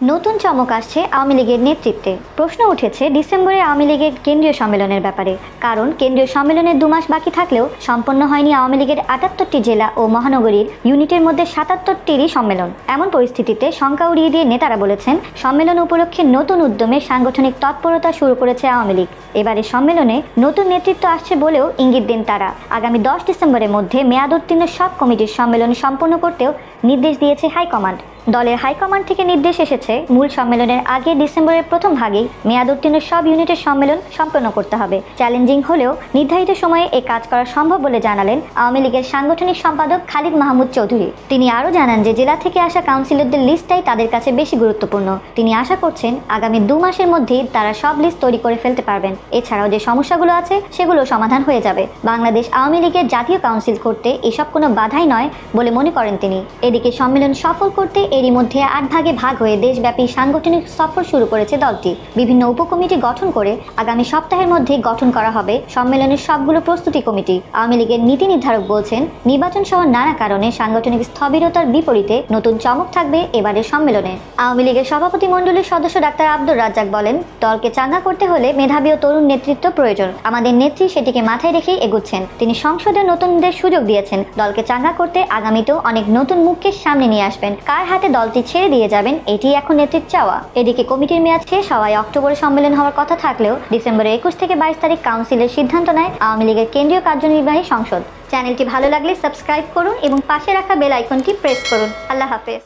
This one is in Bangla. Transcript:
নতুন চমক আসছে আওয়ামী লীগের নেতৃত্বে। প্রশ্ন উঠেছে ডিসেম্বরে আওয়ামী লীগের কেন্দ্রীয় সম্মেলনের ব্যাপারে। কারণ কেন্দ্রীয় সম্মেলনের দু মাস বাকি থাকলেও সম্পন্ন হয়নি আওয়ামী লীগের আটাত্তরটি জেলা ও মহানগরীর ইউনিটের মধ্যে সাতাত্তরটিরই সম্মেলন। এমন পরিস্থিতিতে শঙ্কা উড়িয়ে দিয়ে নেতারা বলেছেন, সম্মেলন উপলক্ষে নতুন উদ্যমে সাংগঠনিক তৎপরতা শুরু করেছে আওয়ামী লীগ। এবারে সম্মেলনে নতুন নেতৃত্ব আসছে বলেও ইঙ্গিত দেন তারা। আগামী দশ ডিসেম্বরের মধ্যে মেয়াদ উত্তীর্ণ সব কমিটির সম্মেলন সম্পন্ন করতেও নির্দেশ দিয়েছে হাইকমান্ড। দলের হাইকমান্ড থেকে নির্দেশ এসেছে, মূল সম্মেলনের আগে ডিসেম্বরের প্রথম ভাগেই মেয়াদ উত্তীর্ণ সব ইউনিটের সম্মেলন সম্পন্ন করতে হবে। চ্যালেঞ্জিং হলেও নির্ধারিত সময়ে এ কাজ করা সম্ভব বলে জানালেন আওয়ামী লীগের সাংগঠনিক সম্পাদক খালিদ মাহমুদ চৌধুরী। তিনি আরও জানান যে জেলা থেকে আসা কাউন্সিলরদের লিস্টটাই তাদের কাছে বেশি গুরুত্বপূর্ণ। তিনি আশা করছেন আগামী দু মাসের মধ্যেই তারা সব লিস্ট তৈরি করে ফেলতে পারবেন। এছাড়াও যে সমস্যাগুলো আছে, সেগুলো সমাধান হয়ে যাবে। বাংলাদেশ আওয়ামী লীগের জাতীয় কাউন্সিল করতে এসব কোনো বাধাই নয় বলে মনে করেন তিনি। এদিকে সম্মেলন সফল করতে এরই মধ্যে আট ভাগে ভাগ হয়ে দেশব্যাপী সাংগঠনিক সফর শুরু করেছে দলটি। বিভিন্ন উপকমিটি গঠন করে আগামী সপ্তাহের মধ্যে গঠন করা হবে সম্মেলনের সবগুলো প্রস্তুতি কমিটি। আওয়ামী লীগের নীতি নির্ধারক বলছেন নির্বাচন সহ নানা কারণে সাংগঠনিক স্থবিরতার বিপরীতে নতুন চমক থাকবে এবারের সম্মেলনে। আওয়ামী লীগের সভাপতি মণ্ডলীর সদস্য ডাক্তার আব্দুর রাজ্জাক বলেন, দলকে চাঙ্গা করতে হলে মেধাবী ও তরুণ নেতৃত্ব প্রয়োজন। আমাদের নেত্রী সেটিকে মাথায় রেখেই এগুচ্ছেন। তিনি সংসদে নতুনদের সুযোগ দিয়েছেন। দলকে চাঙ্গা করতে আগামীতেও অনেক নতুন মুখকে সামনে নিয়ে আসবেন। কার হাতে দলটি ছেড়ে দিয়ে যাবেন, এটি এখন নেতৃত্ব চাওয়া। এদিকে কমিটির মেয়াদ শেষ হওয়ায় অক্টোবরে সম্মেলন হওয়ার কথা থাকলেও ডিসেম্বরের একুশ থেকে বাইশ তারিখ কাউন্সিলের সিদ্ধান্ত নেয় আওয়ামী লীগের কেন্দ্রীয় কার্যনির্বাহী সংসদ। চ্যানেলটি ভালো লাগলে সাবস্ক্রাইব করুন এবং পাশে রাখা বেল আইকনটি প্রেস করুন। আল্লাহ হাফেজ।